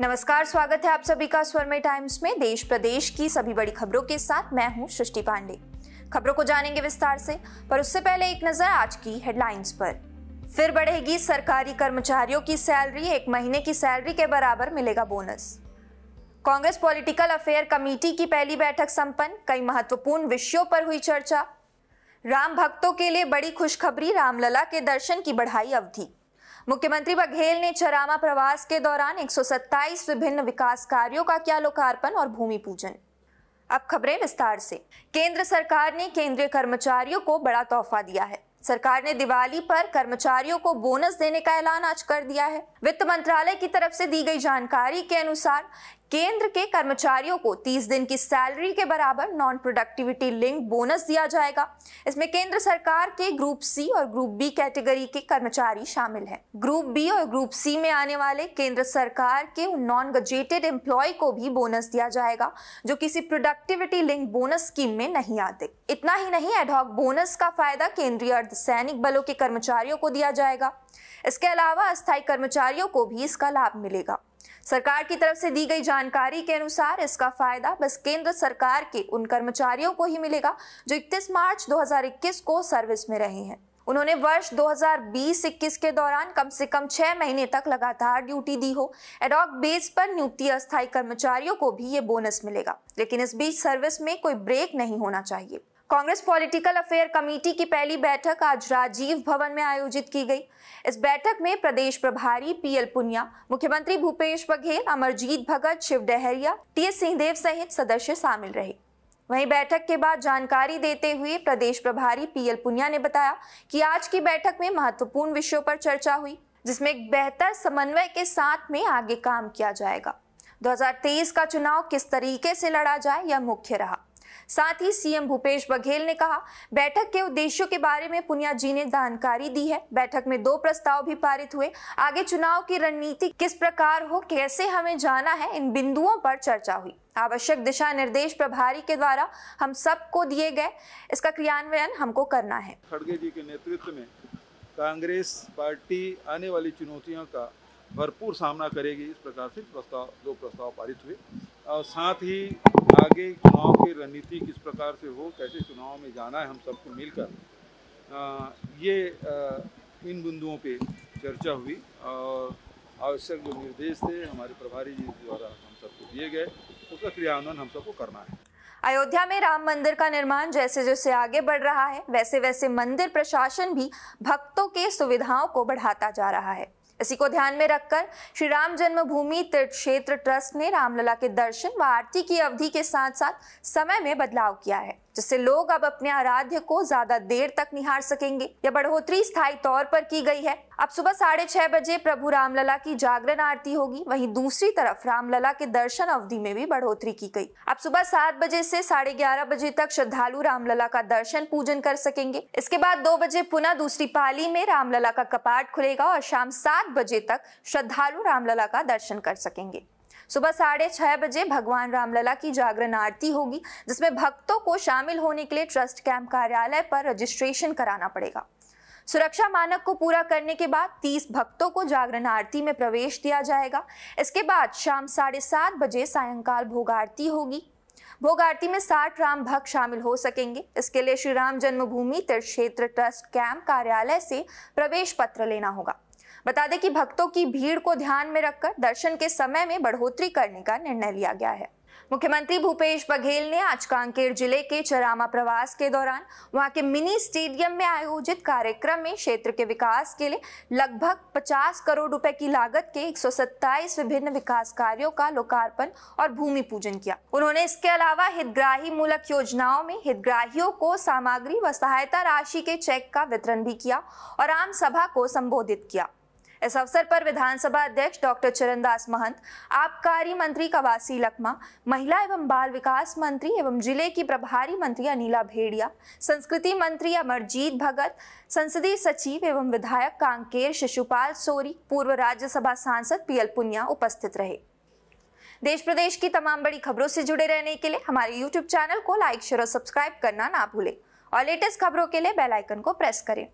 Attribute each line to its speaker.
Speaker 1: नमस्कार, स्वागत है आप सभी का स्वरमय टाइम्स में देश प्रदेश की सभी बड़ी खबरों के साथ। मैं हूँ सृष्टि पांडे। खबरों को जानेंगे विस्तार से, पर उससे पहले एक नज़र आज की हेडलाइंस पर। फिर बढ़ेगी सरकारी कर्मचारियों की सैलरी एक महीने की सैलरी के बराबर मिलेगा bonus Congress political affair committee की पहली बैठक संपन्न, कई महत्वपूर्ण विषयों पर हुई चर्चा। राम भक्तों के लिए बड़ी खुशखबरी, रामलला के दर्शन की बढ़ाई अवधि। मुख्यमंत्री बघेल ने चरामा प्रवास के दौरान 127 विभिन्न विकास कार्यों का किया लोकार्पण और भूमि पूजन। अब खबरें विस्तार से। केंद्र सरकार ने केंद्रीय कर्मचारियों को बड़ा तोहफा दिया है। सरकार ने दिवाली पर कर्मचारियों को बोनस देने का ऐलान आज कर दिया है। वित्त मंत्रालय की तरफ़ से दी गई जानकारी के अनुसार केंद्र के कर्मचारियों को 30 दिन की सैलरी के बराबर नॉन प्रोडक्टिविटी लिंक बोनस दिया जाएगा। इसमें केंद्र सरकार के ग्रुप सी और ग्रुप बी कैटेगरी के कर्मचारी शामिल हैं। ग्रुप बी और ग्रुप सी में आने वाले केंद्र सरकार के नॉन गजेटेड एम्प्लॉय को भी बोनस दिया जाएगा, जो किसी प्रोडक्टिविटी लिंक बोनस स्कीम में नहीं आते। इतना ही नहीं एडहॉक बोनस का फ़ायदा केंद्रीय अर्धसैनिक बलों के कर्मचारियों को दिया जाएगा। इसके अलावा अस्थायी कर्मचारियों को भी इसका लाभ मिलेगा। सरकार की तरफ़ से दी गई जानकारी के अनुसार इसका फ़ायदा बस केंद्र सरकार के उन कर्मचारियों को ही मिलेगा, जो 31 मार्च 2021 को सर्विस में रहे हैं। उन्होंने वर्ष 2020-21 के दौरान कम से कम छह महीने तक लगातार ड्यूटी दी हो। एडॉक बेस पर नियुक्ति अस्थायी कर्मचारियों को भी ये बोनस मिलेगा, लेकिन इस बीच सर्विस में कोई ब्रेक नहीं होना चाहिए। कांग्रेस पॉलिटिकल अफेयर कमेटी की पहली बैठक आज राजीव भवन में आयोजित की गई। इस बैठक में प्रदेश प्रभारी पीएल पुनिया, मुख्यमंत्री भूपेश बघेल, अमरजीत भगत, शिव डहरिया, टी एस सिंहदेव सहित सदस्य शामिल रहे। वहीं बैठक के बाद जानकारी देते हुए प्रदेश प्रभारी पीएल पुनिया ने बताया कि आज की बैठक में महत्वपूर्ण विषयों पर चर्चा हुई, जिसमें एक बेहतर समन्वय के साथ में आगे काम किया जाएगा। 2023 का चुनाव किस तरीके से लड़ा जाए, यह मुख्य रहा। साथ ही सीएम भूपेश बघेल ने कहा, बैठक के उद्देश्यों के बारे में पुनिया जी ने जानकारी दी है। बैठक में दो प्रस्ताव भी पारित हुए। आगे चुनाव की रणनीति किस प्रकार हो, कैसे हमें जाना है, इन बिंदुओं पर चर्चा हुई। आवश्यक दिशा निर्देश प्रभारी के द्वारा हम सबको दिए गए। इसका क्रियान्वयन हमको करना है।
Speaker 2: खड़गे जी के नेतृत्व में कांग्रेस पार्टी आने वाली चुनौतियों का भरपूर सामना करेगी। इस प्रकार से प्रस्ताव, दो प्रस्ताव पारित हुए। और साथ ही आगे चुनाव की रणनीति किस प्रकार से हो, कैसे चुनाव में जाना है, हम सबको मिलकर। ये इन बिंदुओं पे चर्चा हुई और आवश्यक जो निर्देश थे हमारे प्रभारी जी द्वारा हम सबको दिए गए, उसका क्रियान्वयन हम सबको करना है।
Speaker 1: अयोध्या में राम मंदिर का निर्माण जैसे जैसे आगे बढ़ रहा है, वैसे वैसे मंदिर प्रशासन भी भक्तों के सुविधाओं को बढ़ाता जा रहा है। इसी को ध्यान में रखकर श्री राम जन्मभूमि तीर्थ क्षेत्र ट्रस्ट ने रामलला के दर्शन व आरती की अवधि के साथ साथ समय में बदलाव किया है। जिससे लोग अब अपने आराध्य को ज़्यादा देर तक निहार सकेंगे। यह बढ़ोतरी स्थायी तौर पर की गई है। अब सुबह साढ़े छह बजे प्रभु रामलला की जागरण आरती होगी। वहीं दूसरी तरफ़ रामलला के दर्शन अवधि में भी बढ़ोतरी की गई। अब सुबह सात बजे से साढ़े ग्यारह बजे तक श्रद्धालु रामलला का दर्शन पूजन कर सकेंगे। इसके बाद दो बजे पुनः दूसरी पाली में रामलला का कपाट खुलेगा और शाम सात बजे तक श्रद्धालु रामलला का दर्शन कर सकेंगे। सुबह साढ़े छह बजे भगवान रामलला की जागरण आरती होगी, जिसमें भक्तों को शामिल होने के लिए ट्रस्ट कैंप कार्यालय पर रजिस्ट्रेशन कराना पड़ेगा। सुरक्षा मानक को पूरा करने के बाद 30 भक्तों को जागरण आरती में प्रवेश दिया जाएगा। इसके बाद शाम साढ़े सात बजे सायंकाल भोग आरती होगी। भोग आरती में 60 राम भक्त शामिल हो सकेंगे। इसके लिए श्री राम जन्मभूमि तीर्थ क्षेत्र ट्रस्ट कैंप कार्यालय से प्रवेश पत्र लेना होगा। बता दें कि भक्तों की भीड़ को ध्यान में रखकर दर्शन के समय में बढ़ोतरी करने का निर्णय लिया गया है। मुख्यमंत्री भूपेश बघेल ने आज कांकेर ज़िले के चरामा प्रवास के दौरान वहाँ के मिनी स्टेडियम में आयोजित कार्यक्रम में क्षेत्र के विकास के लिए लगभग 50 करोड़ रुपए की लागत के 127 विभिन्न विकास कार्यों का लोकार्पण और भूमि पूजन किया। उन्होंने इसके अलावा हितग्राही मूलक योजनाओं में हितग्राहियों को सामग्री व सहायता राशि के चेक का वितरण भी किया और आम सभा को संबोधित किया। इस अवसर पर विधानसभा अध्यक्ष डॉक्टर चरणदास महंत, आबकारी मंत्री कवासी लकमा महिला एवं बाल विकास मंत्री एवं ज़िले की प्रभारी मंत्री अनिला भेड़िया, संस्कृति मंत्री अमरजीत भगत, संसदीय सचिव एवं विधायक कांकेर शिशुपाल सोरी, पूर्व राज्यसभा सांसद पीएल पुनिया उपस्थित रहे। देश प्रदेश की तमाम बड़ी खबरों से जुड़े रहने के लिए हमारे यूट्यूब चैनल को लाइक, शेयर और सब्सक्राइब करना ना भूलें। और लेटेस्ट खबरों के लिए बेल आइकन को प्रेस करें।